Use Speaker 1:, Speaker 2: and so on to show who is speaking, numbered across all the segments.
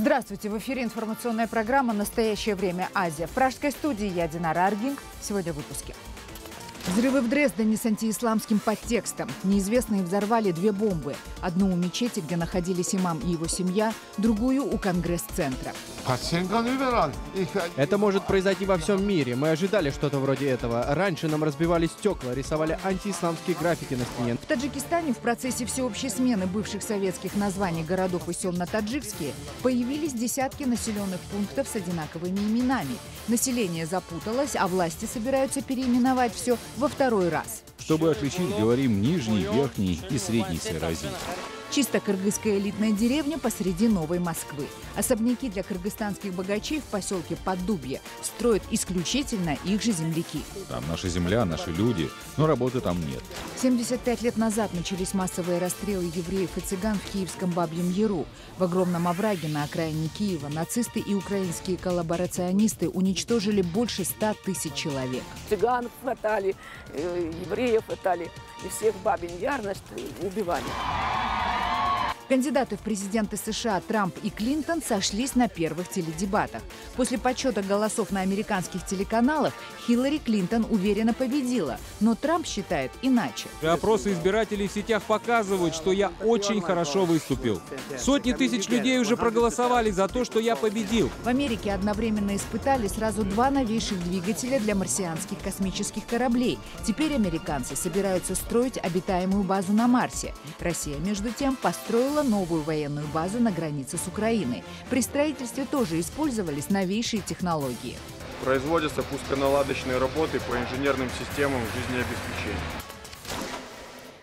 Speaker 1: Здравствуйте! В эфире информационная программа «Настоящее время Азия». В пражской студии я Динара Аргин. Сегодня в выпуске. Взрывы в Дрездене с антиисламским подтекстом. Неизвестные взорвали две бомбы. Одну у мечети, где находились имам и его семья, другую у Конгресс-центра.
Speaker 2: Это может произойти во всем мире. Мы ожидали что-то вроде этого. Раньше нам разбивали стекла, рисовали антиисламские графики на стене.
Speaker 1: В Таджикистане в процессе всеобщей смены бывших советских названий городов и сел на таджикские появились десятки населенных пунктов с одинаковыми именами. Население запуталось, а власти собираются переименовать все во второй раз.
Speaker 3: Чтобы отличить, говорим Нижний, Верхний и Средний Сыразий.
Speaker 1: Чисто кыргызская элитная деревня посреди Новой Москвы. Особняки для кыргызстанских богачей в поселке Поддубье строят исключительно их же земляки.
Speaker 3: Там наша земля, наши люди, но работы там нет.
Speaker 1: 75 лет назад начались массовые расстрелы евреев и цыган в киевском Бабьем Яру. В огромном овраге на окраине Киева нацисты и украинские коллаборационисты уничтожили больше 100 тысяч человек.
Speaker 4: Цыган хватали, э, евреев хватали, и всех Бабин Яр значит, убивали.
Speaker 1: Кандидаты в президенты США Трамп и Клинтон сошлись на первых теледебатах. После подсчета голосов на американских телеканалах Хиллари Клинтон уверенно победила, но Трамп считает иначе.
Speaker 5: Опросы избирателей в сетях показывают, что я очень хорошо выступил. Сотни тысяч людей уже проголосовали за то, что я победил.
Speaker 1: В Америке одновременно испытали сразу два новейших двигателя для марсианских космических кораблей. Теперь американцы собираются строить обитаемую базу на Марсе. Россия, между тем, построила новую военную базу на границе с Украиной. При строительстве тоже использовались новейшие технологии.
Speaker 6: Производятся пусконаладочные работы по инженерным системам жизнеобеспечения.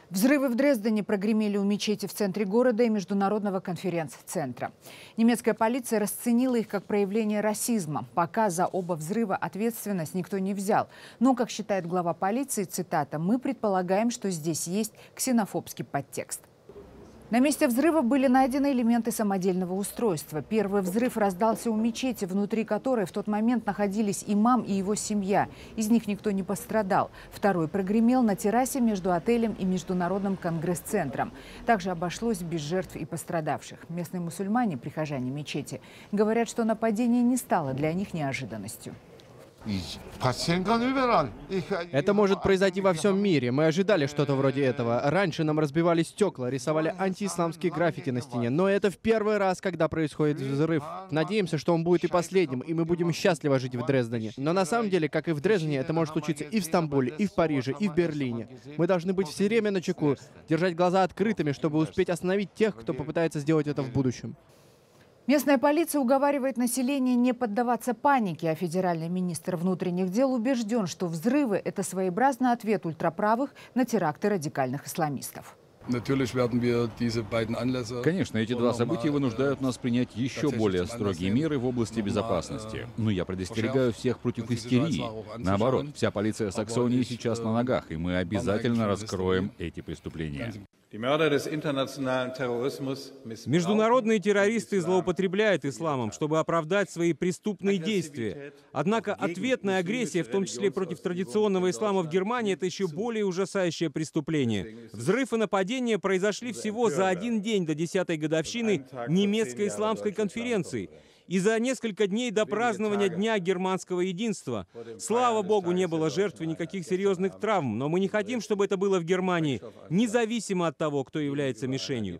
Speaker 1: Взрывы в Дрездене прогремели у мечети в центре города и Международного конференц-центра. Немецкая полиция расценила их как проявление расизма. Пока за оба взрыва ответственность никто не взял. Но, как считает глава полиции, цитата, «мы предполагаем, что здесь есть ксенофобский подтекст». На месте взрыва были найдены элементы самодельного устройства. Первый взрыв раздался у мечети, внутри которой в тот момент находились имам и его семья. Из них никто не пострадал. Второй прогремел на террасе между отелем и Международным конгресс-центром. Также обошлось без жертв и пострадавших. Местные мусульмане, прихожане мечети, говорят, что нападение не стало для них неожиданностью.
Speaker 2: Это может произойти во всем мире. Мы ожидали что-то вроде этого. Раньше нам разбивали стекла, рисовали антиисламские граффити на стене. Но это в первый раз, когда происходит взрыв. Надеемся, что он будет и последним, и мы будем счастливо жить в Дрездене. Но на самом деле, как и в Дрездене, это может случиться и в Стамбуле, и в Париже, и в Берлине. Мы должны быть все время на чеку, держать глаза открытыми, чтобы успеть остановить тех, кто попытается сделать это в будущем.
Speaker 1: Местная полиция уговаривает население не поддаваться панике, а федеральный министр внутренних дел убежден, что взрывы – это своеобразный ответ ультраправых на теракты радикальных исламистов.
Speaker 3: Конечно, эти два события вынуждают нас принять еще более строгие меры в области безопасности. Но я предостерегаю всех против истерии. Наоборот, вся полиция Саксонии сейчас на ногах, и мы обязательно раскроем эти преступления.
Speaker 5: Международные террористы злоупотребляют исламом, чтобы оправдать свои преступные действия. Однако ответная агрессия, в том числе против традиционного ислама в Германии, это еще более ужасающее преступление. Взрыв и нападение произошли всего за один день до 10-й годовщины немецкой исламской конференции и за несколько дней до празднования Дня германского единства. Слава Богу, не было жертв и никаких серьезных травм, но мы не хотим, чтобы это было в Германии, независимо от того, кто является мишенью.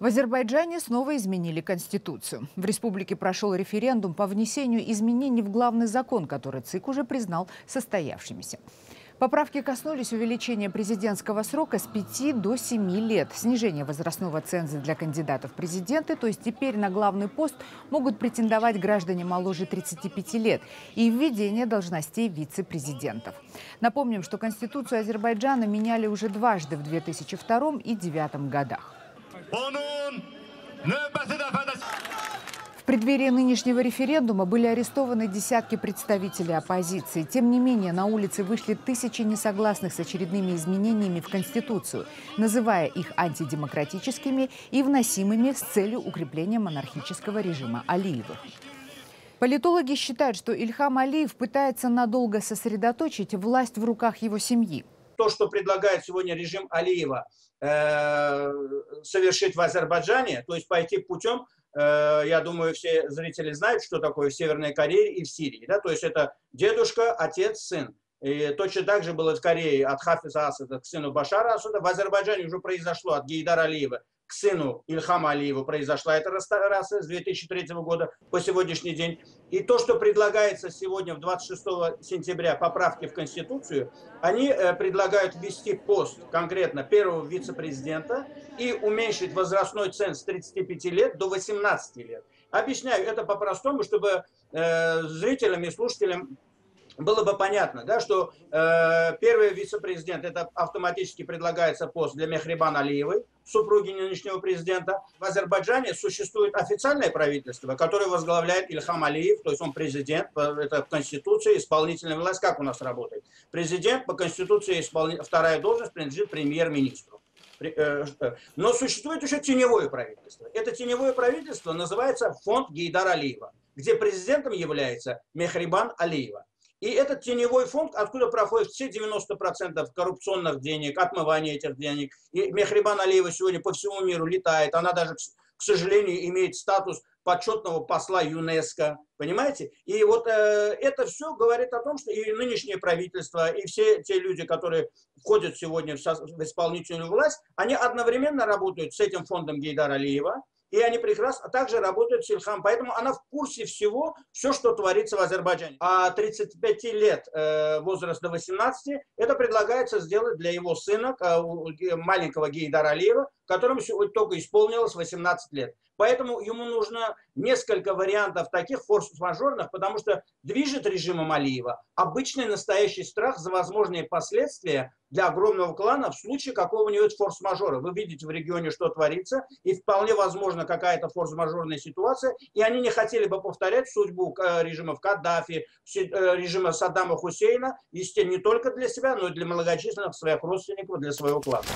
Speaker 1: В Азербайджане снова изменили Конституцию. В республике прошел референдум по внесению изменений в главный закон, который ЦИК уже признал состоявшимися. Поправки коснулись увеличения президентского срока с 5 до 7 лет, снижения возрастного ценза для кандидатов в президенты, то есть теперь на главный пост могут претендовать граждане моложе 35 лет, и введение должностей вице-президентов. Напомним, что Конституцию Азербайджана меняли уже дважды в 2002 и 2009 годах. Преддверии нынешнего референдума были арестованы десятки представителей оппозиции. Тем не менее, на улицы вышли тысячи несогласных с очередными изменениями в Конституцию, называя их антидемократическими и вносимыми с целью укрепления монархического режима Алиевых. Политологи считают, что Ильхам Алиев пытается надолго сосредоточить власть в руках его семьи.
Speaker 7: То, что предлагает сегодня режим Алиева э, совершить в Азербайджане, то есть пойти путем я думаю, все зрители знают, что такое в Северной Корее и в Сирии. Да? То есть это дедушка, отец, сын. И точно так же было в Корее от Хафиза Асада к сыну Башара Асада. В Азербайджане уже произошло от Гейдара Алиева к сыну Ильхама Алиева произошла эта рestaurация с 2003 года по сегодняшний день. И то, что предлагается сегодня, в 26 сентября, поправки в Конституцию, они э, предлагают ввести пост конкретно первого вице-президента и уменьшить возрастной ценз с 35 лет до 18 лет. Объясняю это по-простому, чтобы э, зрителям и слушателям было бы понятно, да, что э, первый вице-президент, это автоматически предлагается пост для Мехрибан Алиевой, супруги нынешнего президента. В Азербайджане существует официальное правительство, которое возглавляет Ильхам Алиев, то есть он президент, это в Конституции, исполнительная власть, как у нас работает. Президент по Конституции, исполни... вторая должность принадлежит премьер-министру. Э, но существует еще теневое правительство. Это теневое правительство называется фонд Гейдар Алиева, где президентом является Мехрибан Алиева. И этот теневой фонд, откуда проходит все 90% коррупционных денег, отмывания этих денег. И Мехрибан Алиева сегодня по всему миру летает. Она даже, к сожалению, имеет статус почетного посла ЮНЕСКО. Понимаете? И вот э, это все говорит о том, что и нынешнее правительство, и все те люди, которые входят сегодня в, в исполнительную власть, они одновременно работают с этим фондом Гейдара Алиева, и они прекрасно также работают с Ильхам. Поэтому она в курсе всего, все, что творится в Азербайджане. А 35 лет э, возраст до 18, это предлагается сделать для его сына, маленького Гейдара Алиева, которому только исполнилось 18 лет. Поэтому ему нужно несколько вариантов таких форс-мажорных, потому что движет режимом Алиева обычный настоящий страх за возможные последствия для огромного клана в случае какого-нибудь форс-мажора. Вы видите в регионе, что творится, и вполне возможно какая-то форс-мажорная ситуация, и они не хотели бы повторять судьбу э, режимов Каддафи, э, режима Саддама Хусейна, естественно, не только для себя, но и для многочисленных своих родственников, для своего клана.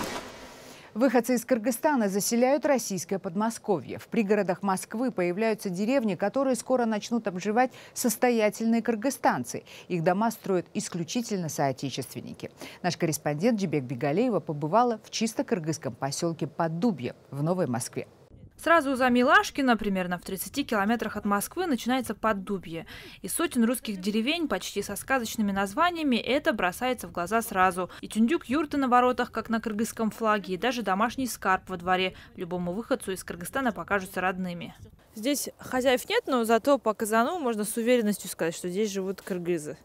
Speaker 1: Выходцы из Кыргызстана заселяют российское Подмосковье. В пригородах Москвы появляются деревни, которые скоро начнут обживать состоятельные кыргызстанцы. Их дома строят исключительно соотечественники. Наш корреспондент Джибек Бегалеева побывала в чисто кыргызском поселке Поддубье в Новой Москве.
Speaker 8: Сразу за Милашкино, примерно в 30 километрах от Москвы, начинается Поддубье. И сотен русских деревень, почти со сказочными названиями, это бросается в глаза сразу. И тюндюк юрты на воротах, как на кыргызском флаге, и даже домашний скарб во дворе. Любому выходцу из Кыргызстана покажутся родными. Здесь хозяев нет, но зато по казану можно с уверенностью сказать, что здесь живут кыргызы.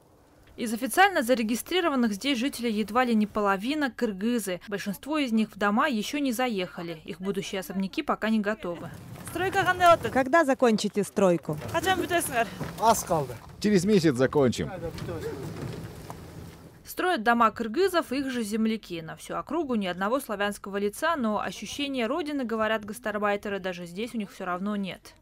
Speaker 8: Из официально зарегистрированных здесь жителей едва ли не половина – кыргызы. Большинство из них в дома еще не заехали. Их будущие особняки пока не готовы.
Speaker 9: Стройка Когда закончите стройку?
Speaker 3: Через месяц закончим.
Speaker 8: Строят дома кыргызов их же земляки. На всю округу ни одного славянского лица, но ощущения родины, говорят гастарбайтеры, даже здесь у них все равно нет.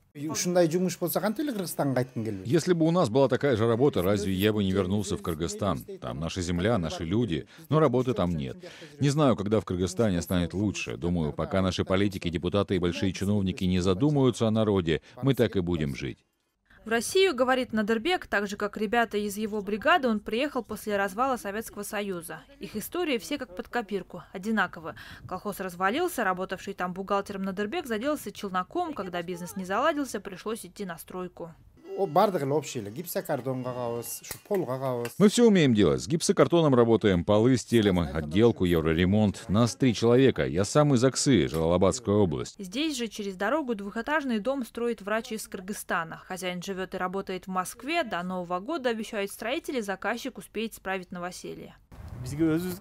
Speaker 3: Если бы у нас была такая же работа, разве я бы не вернулся в Кыргызстан? Там наша земля, наши люди, но работы там нет. Не знаю, когда в Кыргызстане станет лучше. Думаю, пока наши политики, депутаты и большие чиновники не задумаются о народе, мы так и будем жить.
Speaker 8: В Россию, говорит Надербек, так же как ребята из его бригады, он приехал после развала Советского Союза. Их истории все как под копирку, одинаковы. Колхоз развалился, работавший там бухгалтером Надербек заделался челноком, когда бизнес не заладился, пришлось идти на стройку.
Speaker 3: Мы все умеем делать. С гипсокартоном работаем, полы стелим, отделку, евроремонт. Нас три человека. Я сам из Аксы, Жалалабадская область.
Speaker 8: Здесь же через дорогу двухэтажный дом строит врач из Кыргызстана. Хозяин живет и работает в Москве. До Нового года, обещают строители, заказчик успеет справить новоселье.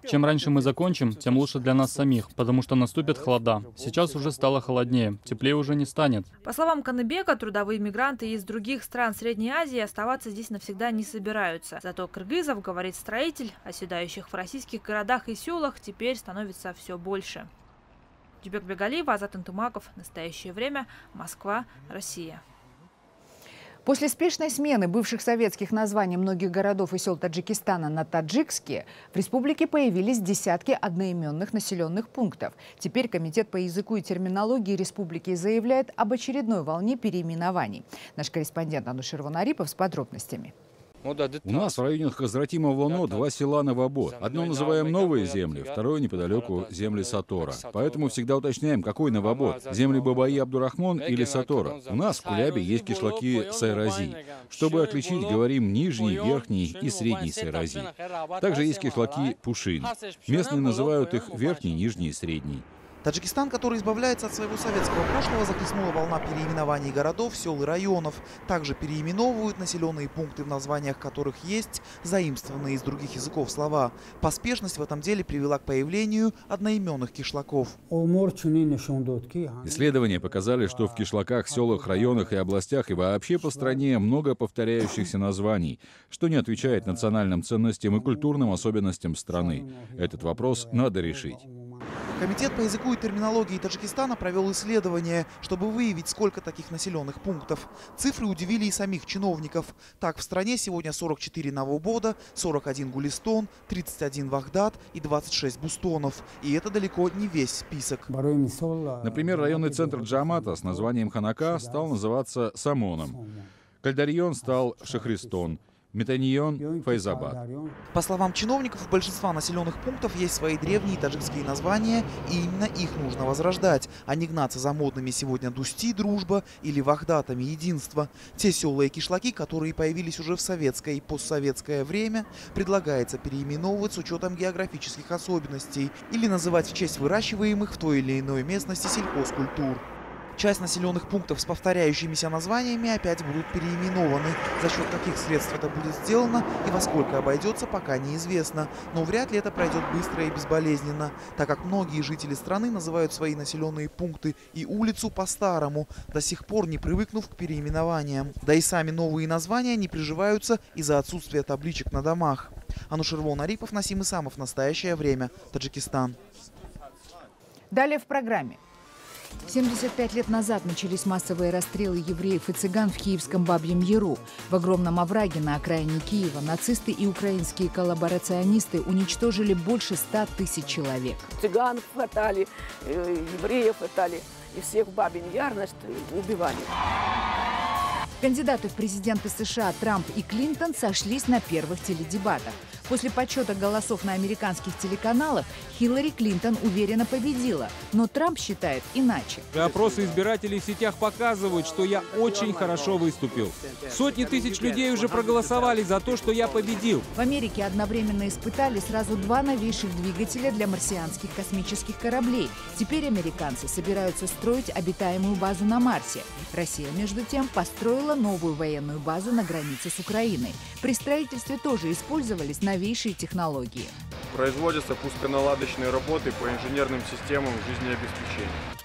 Speaker 10: Чем раньше мы закончим, тем лучше для нас самих, потому что наступят холода. Сейчас уже стало холоднее, теплее уже не станет.
Speaker 8: По словам Каныбека, трудовые мигранты из других стран Средней Азии оставаться здесь навсегда не собираются. Зато кыргызов, говорит строитель, оседающих в российских городах и селах теперь становится все больше. Дюбек Бегалиев, Азат Антумаков. Настоящее время. Москва, Россия.
Speaker 1: После спешной смены бывших советских названий многих городов и сел Таджикистана на таджикские, в республике появились десятки одноименных населенных пунктов. Теперь Комитет по языку и терминологии республики заявляет об очередной волне переименований. Наш корреспондент Анушер Ванарипов с подробностями.
Speaker 3: У нас в районе Хазратима Воно два села Новобод. Одно называем Новые земли, второе неподалеку земли Сатора. Поэтому всегда уточняем, какой Новобод, земли Бабаи Абдурахмон или Сатора. У нас в Кулябе есть кишлаки Сайрази. Чтобы отличить, говорим нижний, верхний и средний Сайрази. Также есть кишлаки Пушин. Местные называют их верхний, нижний и средний.
Speaker 11: Таджикистан, который избавляется от своего советского прошлого, захлестнула волна переименований городов, сел и районов. Также переименовывают населенные пункты, в названиях которых есть заимствованные из других языков слова. Поспешность в этом деле привела к появлению одноименных кишлаков.
Speaker 3: Исследования показали, что в кишлаках, селах, районах и областях и вообще по стране много повторяющихся названий, что не отвечает национальным ценностям и культурным особенностям страны. Этот вопрос надо решить.
Speaker 11: Комитет по языку и терминологии Таджикистана провел исследование, чтобы выявить, сколько таких населенных пунктов. Цифры удивили и самих чиновников. Так, в стране сегодня 44 Новобода, 41 Гулистон, 31 Вахдат и 26 Бустонов. И это далеко не весь список.
Speaker 3: Например, районный центр Джамата с названием Ханака стал называться Самоном. Кальдарьон стал Шахристон. Метаньон, Файзабад.
Speaker 11: По словам чиновников, у большинства населенных пунктов есть свои древние таджикские названия, и именно их нужно возрождать, а не гнаться за модными сегодня Дусти, Дружба или Вахдатами, Единство. Те села и кишлаки, которые появились уже в советское и постсоветское время, предлагается переименовывать с учетом географических особенностей или называть в честь выращиваемых в той или иной местности сельхозкультур. Часть населенных пунктов с повторяющимися названиями опять будут переименованы. За счет каких средств это будет сделано и во сколько обойдется, пока неизвестно. Но вряд ли это пройдет быстро и безболезненно, так как многие жители страны называют свои населенные пункты и улицу по-старому, до сих пор не привыкнув к переименованиям. Да и сами новые названия не приживаются из-за отсутствия табличек на домах. Анушервон Арипов, Насим Исамов. Настоящее время. Таджикистан.
Speaker 1: Далее в программе. 75 лет назад начались массовые расстрелы евреев и цыган в киевском Бабьем Яру. В огромном овраге на окраине Киева нацисты и украинские коллаборационисты уничтожили больше 100 тысяч человек.
Speaker 4: Цыган хватали, э, евреев хватали, и всех в Бабин Яр, значит, убивали.
Speaker 1: Кандидаты в президенты США Трамп и Клинтон сошлись на первых теледебатах. После подсчета голосов на американских телеканалах Хиллари Клинтон уверенно победила, но Трамп считает иначе.
Speaker 5: Опросы избирателей в сетях показывают, что я очень хорошо выступил. Сотни тысяч людей уже проголосовали за то, что я победил.
Speaker 1: В Америке одновременно испытали сразу два новейших двигателя для марсианских космических кораблей. Теперь американцы собираются строить обитаемую базу на Марсе. Россия, между тем, построила новую военную базу на границе с Украиной. При строительстве тоже использовались новейшие технологии.
Speaker 6: Производятся пусконаладочные работы по инженерным системам жизнеобеспечения.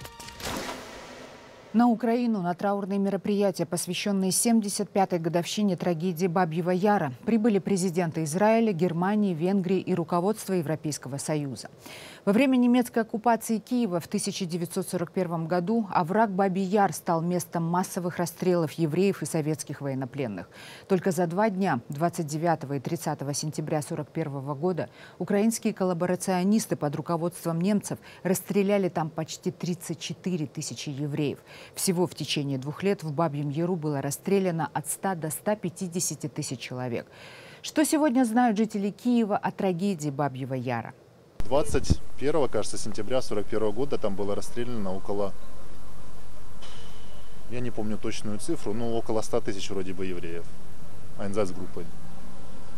Speaker 1: На Украину на траурные мероприятия, посвященные 75-й годовщине трагедии Бабьего Яра, прибыли президенты Израиля, Германии, Венгрии и руководство Европейского Союза. Во время немецкой оккупации Киева в 1941 году овраг Бабий Яр стал местом массовых расстрелов евреев и советских военнопленных. Только за два дня, 29 и 30 сентября 1941 года, украинские коллаборационисты под руководством немцев расстреляли там почти 34 тысячи евреев. Всего в течение двух лет в Бабьем Яру было расстреляно от 100 до 150 тысяч человек. Что сегодня знают жители Киева о трагедии Бабьего Яра?
Speaker 12: 21, кажется, сентября 41 года там было расстреляно около, я не помню точную цифру, но около 100 тысяч вроде бы евреев. Айнзайс группой,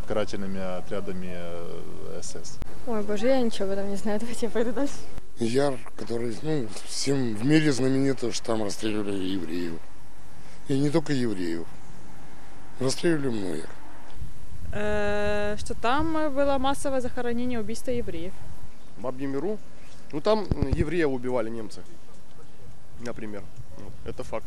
Speaker 12: карательными отрядами э, СС.
Speaker 13: Ой, боже, я ничего об этом не знаю, давайте я пойду дальше.
Speaker 14: Яр, который ну, всем в мире знаменит, что там расстреливали евреев. И не только евреев. Расстреливали многих.
Speaker 13: Э, что там было массовое захоронение убийства евреев.
Speaker 15: В Бабьемиру? Ну там евреев убивали немцы, например. Это факт.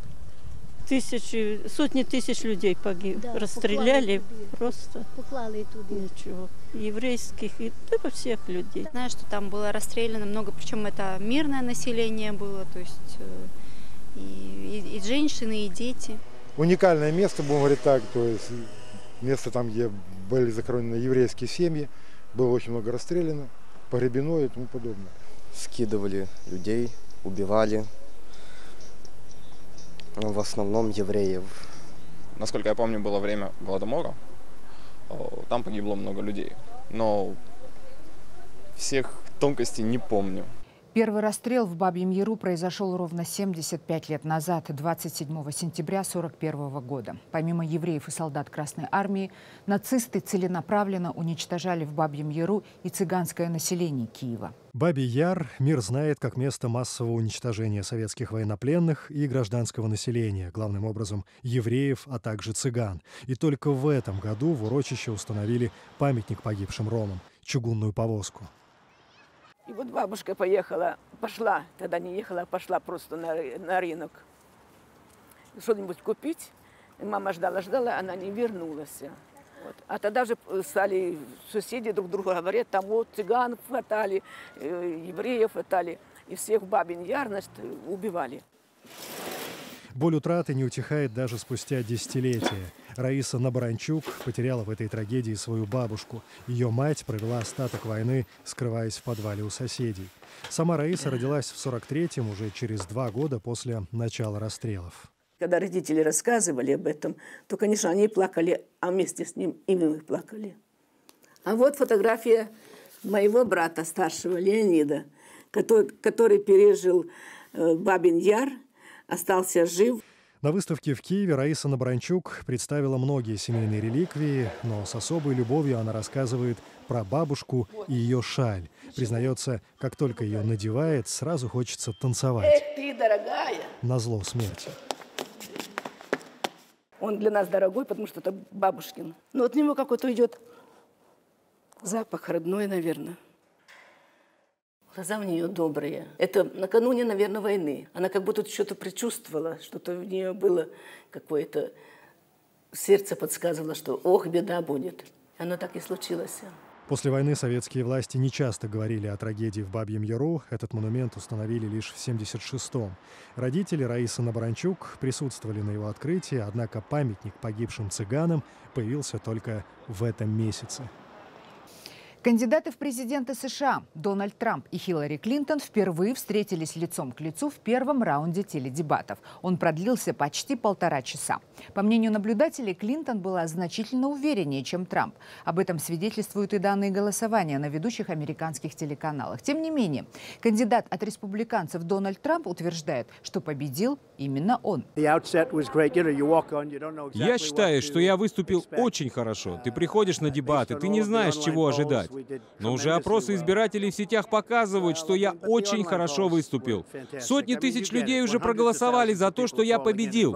Speaker 16: Тысячи, сотни тысяч людей погиб, да, расстреляли просто.
Speaker 17: Поклали туда.
Speaker 16: Ничего. Еврейских и да, всех людей.
Speaker 17: Знаю, что там было расстреляно много, причем это мирное население было, то есть э, и, и, и женщины, и дети.
Speaker 18: Уникальное место, будем говорить так, то есть место там, где были захоронены еврейские семьи, было очень много расстреляно, погребено и тому подобное.
Speaker 19: Скидывали людей, убивали, в основном евреев.
Speaker 20: Насколько я помню, было время Голодомора. там погибло много людей. Но всех тонкостей не помню.
Speaker 1: Первый расстрел в Бабьем Яру произошел ровно 75 лет назад, 27 сентября 1941 года. Помимо евреев и солдат Красной Армии, нацисты целенаправленно уничтожали в Бабьем Яру и цыганское население Киева.
Speaker 21: Бабий Яр мир знает как место массового уничтожения советских военнопленных и гражданского населения, главным образом евреев, а также цыган. И только в этом году в урочище установили памятник погибшим ромам – чугунную повозку.
Speaker 4: И вот бабушка поехала, пошла, тогда не ехала, а пошла просто на, на рынок. Что-нибудь купить. И мама ждала, ждала, она не вернулась. Вот. А тогда же стали соседи друг другу говорят, там вот цыган хватали, э, евреев хватали. И всех Бабин Яр, убивали.
Speaker 21: Боль утраты не утихает даже спустя десятилетия. Раиса Набаранчук потеряла в этой трагедии свою бабушку. Ее мать провела остаток войны, скрываясь в подвале у соседей. Сама Раиса родилась в 43-м, уже через два года после начала расстрелов.
Speaker 4: Когда родители рассказывали об этом, то, конечно, они плакали, а вместе с ним и мы плакали. А вот фотография моего брата старшего Леонида, который, который пережил э, Бабин Яр – остался жив.
Speaker 21: На выставке в Киеве Раиса Набранчук представила многие семейные реликвии, но с особой любовью она рассказывает про бабушку и ее шаль. Признается, как только ее надевает, сразу хочется танцевать.
Speaker 4: Эх ты, дорогая!
Speaker 21: На зло смерти.
Speaker 4: Он для нас дорогой, потому что это бабушкин. Но от него какой-то идет запах родной, наверное. Глаза у нее добрые. Это накануне, наверное, войны. Она как будто что-то предчувствовала, что-то в нее было какое-то... Сердце подсказывало, что ох, беда будет. Оно так и случилось.
Speaker 21: После войны советские власти не часто говорили о трагедии в Бабьем Яру. Этот монумент установили лишь в 1976-м. Родители Раисы Набаранчук присутствовали на его открытии, однако памятник погибшим цыганам появился только в этом месяце.
Speaker 1: Кандидаты в президенты США Дональд Трамп и Хиллари Клинтон впервые встретились лицом к лицу в первом раунде теледебатов. Он продлился почти полтора часа. По мнению наблюдателей, Клинтон была значительно увереннее, чем Трамп. Об этом свидетельствуют и данные голосования на ведущих американских телеканалах. Тем не менее, кандидат от республиканцев Дональд Трамп утверждает, что победил именно он.
Speaker 5: Я считаю, что я выступил очень хорошо. Ты приходишь на дебаты, ты не знаешь, чего ожидать. Но уже опросы избирателей в сетях показывают, что я очень хорошо выступил. Сотни тысяч людей уже проголосовали за то, что я победил.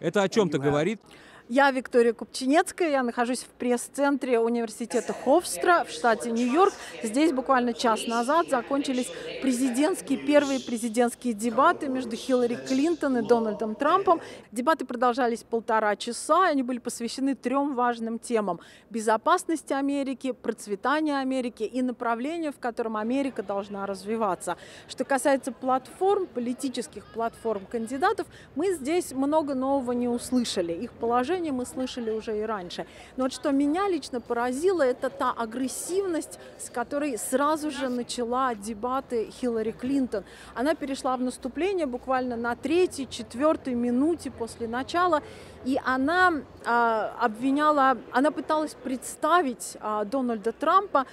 Speaker 5: Это о чем-то говорит?
Speaker 22: Я Виктория Купчинецкая, я нахожусь в пресс-центре университета Хофстра в штате Нью-Йорк. Здесь буквально час назад закончились президентские, первые президентские дебаты между Хиллари Клинтон и Дональдом Трампом. Дебаты продолжались полтора часа, они были посвящены трем важным темам. Безопасности Америки, процветания Америки и направлению, в котором Америка должна развиваться. Что касается платформ, политических платформ кандидатов, мы здесь много нового не услышали. Их положение предложения мы слышали уже и раньше. Но вот что меня лично поразило, это та агрессивность, с которой сразу же начала дебаты Хиллари Клинтон. Она перешла в наступление буквально на третьей, четвертой минуте после начала, и она а, обвиняла, она пыталась представить а, Дональда Трампа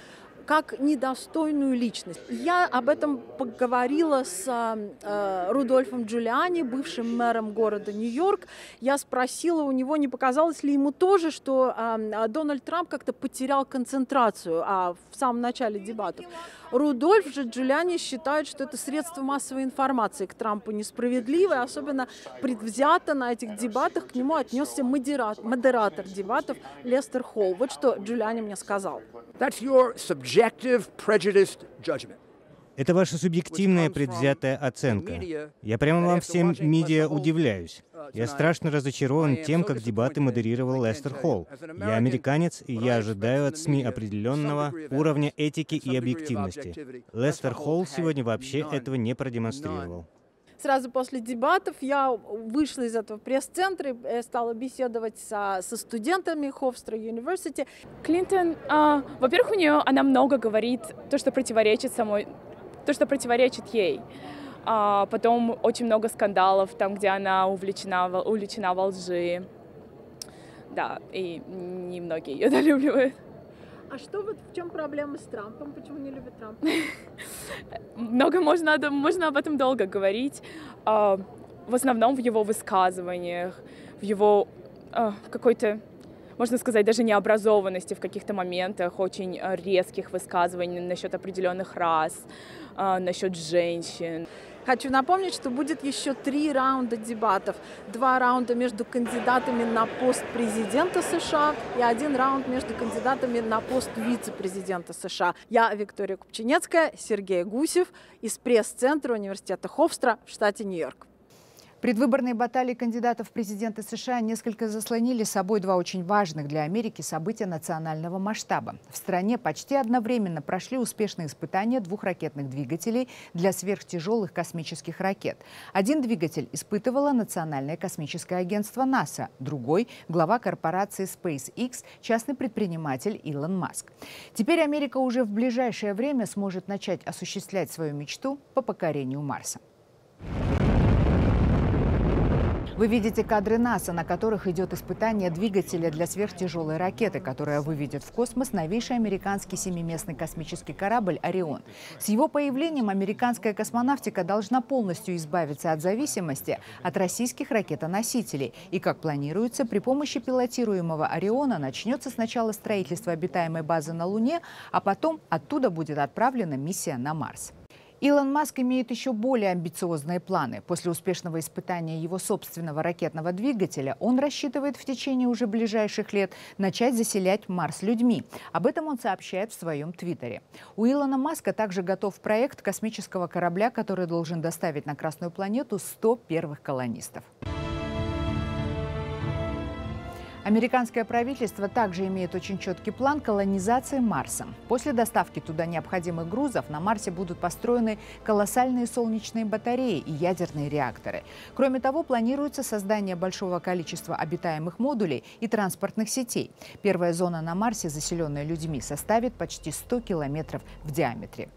Speaker 22: как недостойную личность. Я об этом поговорила с э, Рудольфом Джулиани, бывшим мэром города Нью-Йорк. Я спросила у него, не показалось ли ему тоже, что э, Дональд Трамп как-то потерял концентрацию а, в самом начале дебатов. Рудольф же Джулиани считает, что это средство массовой информации к Трампу несправедливое, особенно предвзято на этих дебатах к нему отнесся модератор, модератор дебатов Лестер Холл. Вот что Джулиани мне сказал.
Speaker 23: That's your.
Speaker 24: Это ваша субъективная предвзятая оценка. Я прямо вам всем медиа удивляюсь. Я страшно разочарован тем, как дебаты модерировал Лестер Холл. Я американец, и я ожидаю от СМИ определенного уровня этики и объективности. Лестер Холл сегодня вообще этого не продемонстрировал
Speaker 22: сразу после дебатов я вышла из этого пресс-центра и стала беседовать со, со студентами Ховстра University.
Speaker 25: Клинтон, а, во-первых, у нее она много говорит то, что противоречит самой то, что противоречит ей. А потом очень много скандалов, там, где она увлечена, увлечена во лжи. да, и немногие ее долюбливают.
Speaker 22: А что вот в чем проблема с Трампом? Почему не любят Трампа?
Speaker 25: Много можно, можно об этом долго говорить. А, в основном в его высказываниях, в его а, какой-то можно сказать, даже необразованности в каких-то моментах, очень резких высказываний насчет определенных рас, а, насчет женщин.
Speaker 22: Хочу напомнить, что будет еще три раунда дебатов. Два раунда между кандидатами на пост президента США и один раунд между кандидатами на пост вице-президента США. Я Виктория Купчинецкая, Сергей Гусев из пресс-центра университета Хофстра в штате Нью-Йорк.
Speaker 1: Предвыборные баталии кандидатов в президенты США несколько заслонили собой два очень важных для Америки события национального масштаба. В стране почти одновременно прошли успешные испытания двух ракетных двигателей для сверхтяжелых космических ракет. Один двигатель испытывало Национальное космическое агентство НАСА, другой – глава корпорации SpaceX, частный предприниматель Илон Маск. Теперь Америка уже в ближайшее время сможет начать осуществлять свою мечту по покорению Марса. Вы видите кадры НАСА, на которых идет испытание двигателя для сверхтяжелой ракеты, которая выведет в космос новейший американский семиместный космический корабль «Орион». С его появлением американская космонавтика должна полностью избавиться от зависимости от российских ракетоносителей. И, как планируется, при помощи пилотируемого «Ориона» начнется сначала строительство обитаемой базы на Луне, а потом оттуда будет отправлена миссия на Марс. Илон Маск имеет еще более амбициозные планы. После успешного испытания его собственного ракетного двигателя он рассчитывает в течение уже ближайших лет начать заселять Марс людьми. Об этом он сообщает в своем твиттере. У Илона Маска также готов проект космического корабля, который должен доставить на Красную планету 100 первых колонистов. Американское правительство также имеет очень четкий план колонизации Марса. После доставки туда необходимых грузов на Марсе будут построены колоссальные солнечные батареи и ядерные реакторы. Кроме того, планируется создание большого количества обитаемых модулей и транспортных сетей. Первая зона на Марсе, заселенная людьми, составит почти 100 километров в диаметре.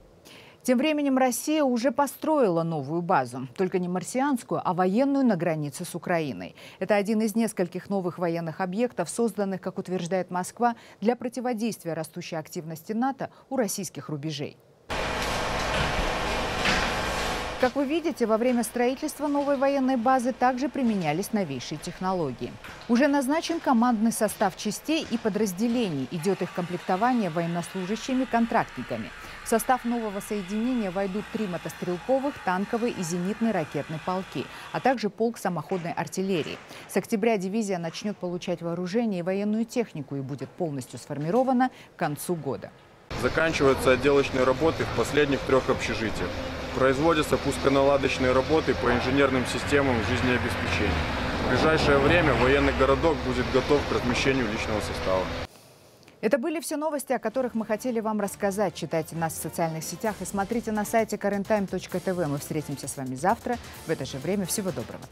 Speaker 1: Тем временем Россия уже построила новую базу, только не марсианскую, а военную на границе с Украиной. Это один из нескольких новых военных объектов, созданных, как утверждает Москва, для противодействия растущей активности НАТО у российских рубежей. Как вы видите, во время строительства новой военной базы также применялись новейшие технологии. Уже назначен командный состав частей и подразделений. Идет их комплектование военнослужащими-контрактниками. В состав нового соединения войдут три мотострелковых, танковые и зенитные ракетные полки, а также полк самоходной артиллерии. С октября дивизия начнет получать вооружение и военную технику и будет полностью сформирована к концу года.
Speaker 6: Заканчиваются отделочные работы в последних трех общежитиях. Производятся пусконаладочные работы по инженерным системам жизнеобеспечения. В ближайшее время военный городок будет готов к размещению личного состава.
Speaker 1: Это были все новости, о которых мы хотели вам рассказать. Читайте нас в социальных сетях и смотрите на сайте currenttime.tv. Мы встретимся с вами завтра в это же время. Всего доброго.